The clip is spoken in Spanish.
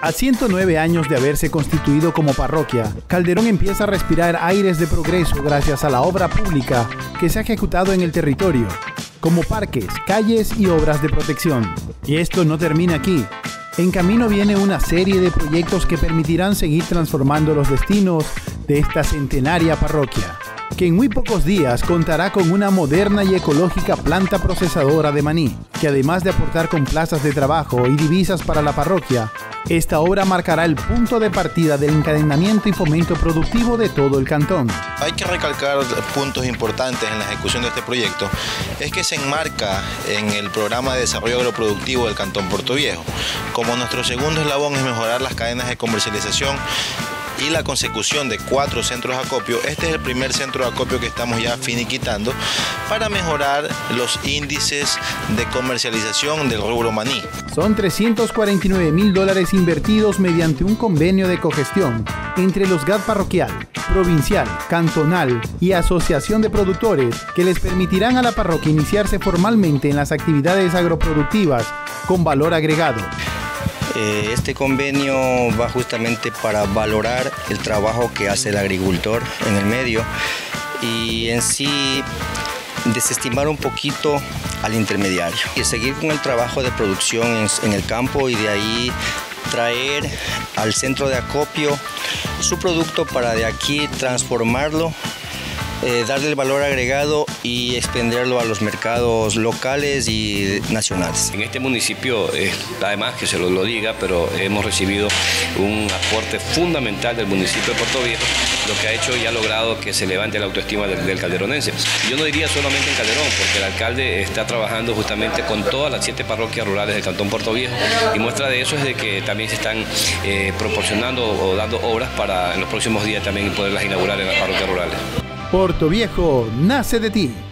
A 109 años de haberse constituido como parroquia, Calderón empieza a respirar aires de progreso gracias a la obra pública que se ha ejecutado en el territorio, como parques, calles y obras de protección. Y esto no termina aquí. En camino viene una serie de proyectos que permitirán seguir transformando los destinos de esta centenaria parroquia que en muy pocos días contará con una moderna y ecológica planta procesadora de maní, que además de aportar con plazas de trabajo y divisas para la parroquia, esta obra marcará el punto de partida del encadenamiento y fomento productivo de todo el cantón. Hay que recalcar puntos importantes en la ejecución de este proyecto, es que se enmarca en el programa de desarrollo agroproductivo del Cantón Puerto Viejo. Como nuestro segundo eslabón es mejorar las cadenas de comercialización y la consecución de cuatro centros de acopio, este es el primer centro de acopio que estamos ya finiquitando para mejorar los índices de comercialización del rubro maní. Son 349 mil dólares invertidos mediante un convenio de cogestión entre los GAD parroquial, provincial, cantonal y asociación de productores que les permitirán a la parroquia iniciarse formalmente en las actividades agroproductivas con valor agregado. Eh, este convenio va justamente para valorar el trabajo que hace el agricultor en el medio y en sí desestimar un poquito al intermediario y seguir con el trabajo de producción en, el campo y de ahí traer al centro de acopio su producto para de aquí transformarlo eh, darle el valor agregado y expenderlo a los mercados locales y nacionales. En este municipio, eh, además que se lo, lo diga, pero hemos recibido un aporte fundamental del municipio de Puerto Viejo, lo que ha hecho y ha logrado que se levante la autoestima del, calderonense. Yo no diría solamente en Calderón, porque el alcalde está trabajando justamente con todas las siete parroquias rurales del Cantón Puerto Viejo y muestra de eso es de que también se están eh, proporcionando o dando obras para en los próximos días también poderlas inaugurar en las parroquias rurales. Puerto Viejo nace de ti.